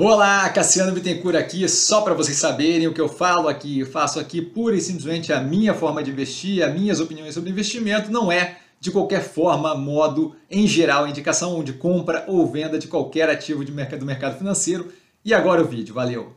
Olá, Cassiano Bittencourt aqui, só para vocês saberem o que eu falo aqui, faço aqui pura e simplesmente a minha forma de investir, as minhas opiniões sobre investimento, não é de qualquer forma, modo, em geral, indicação de compra ou venda de qualquer ativo de mercado, do mercado financeiro. E agora o vídeo, valeu!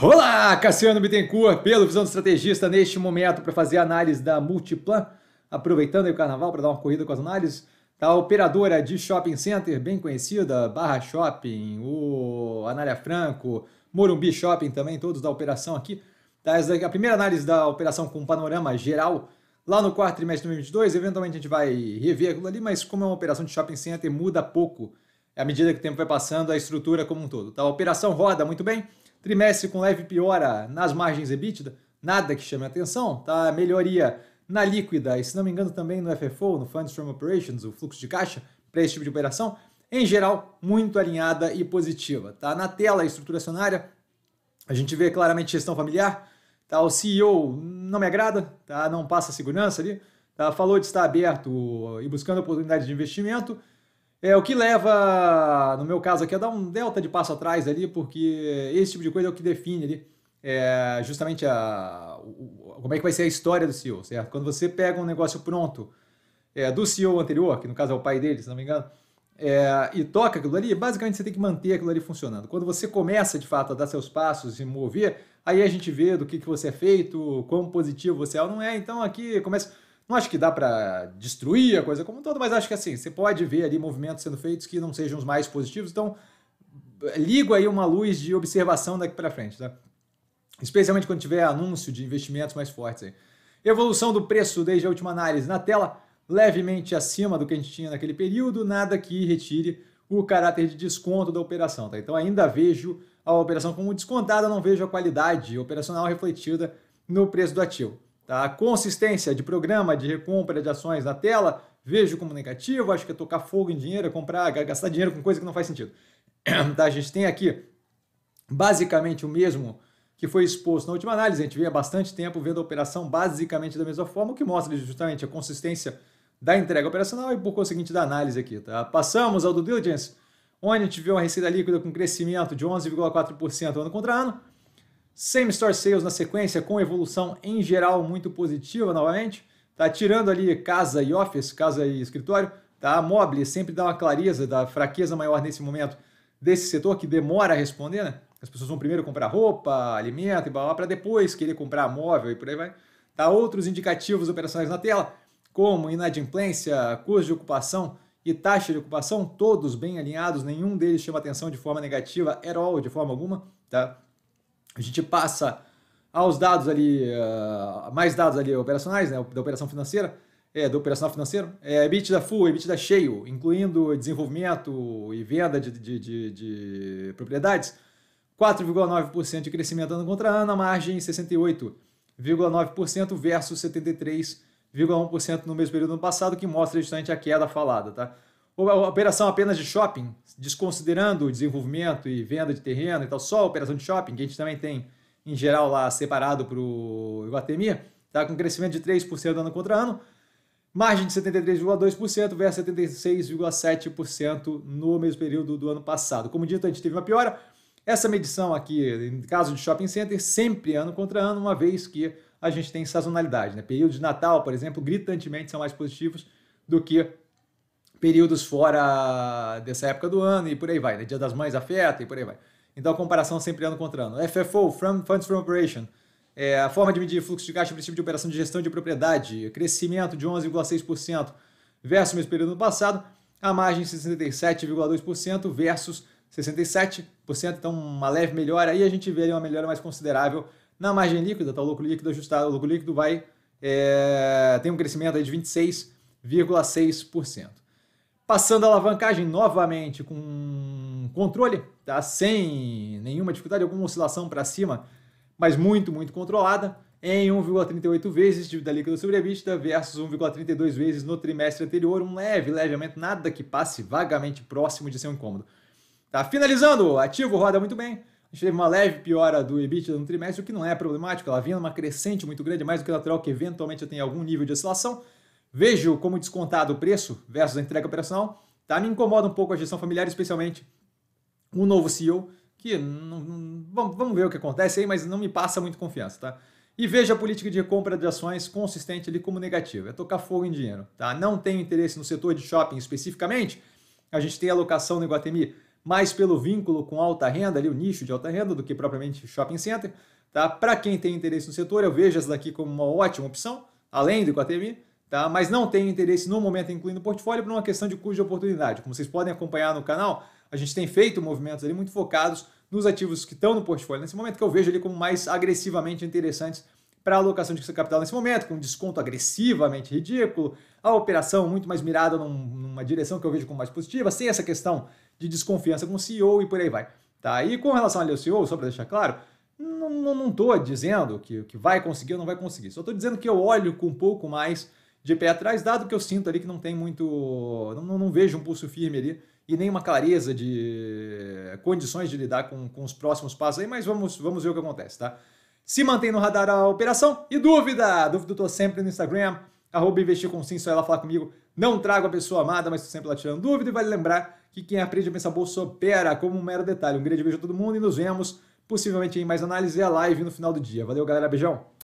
Olá, Cassiano Bittencourt, pelo Visão do Estrategista, neste momento para fazer a análise da Multiplan, aproveitando o carnaval para dar uma corrida com as análises. A operadora de shopping center, bem conhecida, Barra Shopping, o Anália Franco, Morumbi Shopping também, todos da operação aqui. Tá, a primeira análise da operação com panorama geral, lá no quarto trimestre de 2022, eventualmente a gente vai rever aquilo ali, mas como é uma operação de shopping center, muda pouco à medida que o tempo vai passando, a estrutura como um todo. Tá, a operação roda muito bem, trimestre com leve piora nas margens EBITDA, nada que chame atenção, tá? melhoria na líquida e, se não me engano, também no FFO, no Funds from Operations, o fluxo de caixa para esse tipo de operação, em geral, muito alinhada e positiva. Tá? Na tela, a estrutura acionária, a gente vê claramente gestão familiar, tá? o CEO não me agrada, tá? não passa segurança ali, tá? falou de estar aberto e buscando oportunidades de investimento, é o que leva, no meu caso aqui, a dar um delta de passo atrás ali, porque esse tipo de coisa é o que define ali é, justamente a, como é que vai ser a história do CEO, certo? Quando você pega um negócio pronto é, do CEO anterior, que no caso é o pai dele, se não me engano, é, e toca aquilo ali, basicamente você tem que manter aquilo ali funcionando. Quando você começa de fato a dar seus passos e mover, aí a gente vê do que, que você é feito, quão positivo você é ou não é. Então aqui começa. Não acho que dá para destruir a coisa como um todo, mas acho que assim, você pode ver ali movimentos sendo feitos que não sejam os mais positivos. Então, ligo aí uma luz de observação daqui para frente, tá? Especialmente quando tiver anúncio de investimentos mais fortes. Aí. Evolução do preço desde a última análise na tela, levemente acima do que a gente tinha naquele período, nada que retire o caráter de desconto da operação. Tá? Então ainda vejo a operação como descontada, não vejo a qualidade operacional refletida no preço do ativo. Tá? A consistência de programa de recompra de ações na tela, vejo como negativo, acho que é tocar fogo em dinheiro, é comprar, gastar dinheiro com coisa que não faz sentido. Tá? A gente tem aqui basicamente o mesmo que foi exposto na última análise. A gente vê há bastante tempo vendo a operação basicamente da mesma forma, o que mostra justamente a consistência da entrega operacional e, por conseguinte, da análise aqui. Tá? Passamos ao do diligence, onde a gente vê uma receita líquida com crescimento de 11,4% ano contra ano. Same store sales na sequência, com evolução em geral muito positiva novamente. Tá? Tirando ali casa e office, casa e escritório. Tá? Mobile sempre dá uma clareza da fraqueza maior nesse momento desse setor que demora a responder, né? As pessoas vão primeiro comprar roupa, alimento e blá para depois querer comprar móvel e por aí vai. Tá outros indicativos operacionais na tela, como inadimplência, custo de ocupação e taxa de ocupação, todos bem alinhados, nenhum deles chama atenção de forma negativa at all, de forma alguma, tá? A gente passa aos dados ali, uh, mais dados ali operacionais, né, da operação financeira, é, do operacional financeiro, é EBITDA full, EBITDA cheio, incluindo desenvolvimento e venda de, de, de, de propriedades, 4,9% de crescimento ano contra ano, a margem 68,9% versus 73,1% no mesmo período do ano passado, que mostra justamente a queda falada. Tá? A operação apenas de shopping, desconsiderando o desenvolvimento e venda de terreno e tal, só a operação de shopping, que a gente também tem em geral lá separado para o Iguatemi, tá? com crescimento de 3% ano contra ano, margem de 73,2% versus 76,7% no mesmo período do ano passado. Como dito, a gente teve uma piora, essa medição aqui, em caso de shopping center, sempre ano contra ano, uma vez que a gente tem sazonalidade. Né? Períodos de Natal, por exemplo, gritantemente são mais positivos do que períodos fora dessa época do ano e por aí vai. Né? Dia das Mães afeta e por aí vai. Então a comparação sempre ano contra ano. FFO, from, Funds from Operation, é a forma de medir fluxo de caixa, princípio de operação de gestão de propriedade, crescimento de 11,6% versus o mesmo período no passado, a margem 67,2% versus 67%, então uma leve melhora. Aí a gente vê uma melhora mais considerável na margem líquida, tá? o lucro líquido ajustado, o lucro líquido vai é, tem um crescimento de 26,6%. Passando a alavancagem novamente com controle, tá? sem nenhuma dificuldade, alguma oscilação para cima, mas muito, muito controlada, em 1,38 vezes dívida líquida sobre a EBITDA versus 1,32 vezes no trimestre anterior, um leve, leve aumento, nada que passe vagamente próximo de ser um incômodo. Tá finalizando, ativo roda muito bem. A gente teve uma leve piora do EBITDA no trimestre, o que não é problemático. Ela vinha numa crescente muito grande, mais do que natural que eventualmente tenha algum nível de oscilação. Vejo como descontado o preço versus a entrega operacional. Tá? Me incomoda um pouco a gestão familiar, especialmente um novo CEO, que não, não, vamos, ver o que acontece aí, mas não me passa muito confiança, tá? E veja a política de compra de ações consistente ali como negativa, é tocar fogo em dinheiro, tá? Não tenho interesse no setor de shopping especificamente, a gente tem alocação no Iguatemi mais pelo vínculo com alta renda, ali o nicho de alta renda, do que propriamente shopping center, tá? Para quem tem interesse no setor, eu vejo essa daqui como uma ótima opção, além do Iguatemi, tá? Mas não tenho interesse no momento incluindo o portfólio por uma questão de custo de oportunidade. Como vocês podem acompanhar no canal, a gente tem feito movimentos ali muito focados nos ativos que estão no portfólio nesse momento, que eu vejo ali como mais agressivamente interessantes para a alocação de capital nesse momento, com desconto agressivamente ridículo, a operação muito mais mirada num, numa direção que eu vejo como mais positiva, sem essa questão de desconfiança com o CEO e por aí vai. Tá? E com relação ao CEO, só para deixar claro, não estou dizendo que, que vai conseguir ou não vai conseguir, só estou dizendo que eu olho com um pouco mais de pé atrás, dado que eu sinto ali que não tem muito. Não, não vejo um pulso firme ali e nem uma clareza de condições de lidar com, com os próximos passos aí, mas vamos, vamos ver o que acontece, tá? Se mantém no radar a operação. E dúvida? Dúvida eu tô sempre no Instagram, arroba investir com sim, só ela falar comigo. Não trago a pessoa amada, mas estou sempre lá tirando dúvida. E vale lembrar que quem aprende a pensar bolsa opera como um mero detalhe. Um grande beijo a todo mundo e nos vemos possivelmente em mais análise e a live no final do dia. Valeu, galera. Beijão!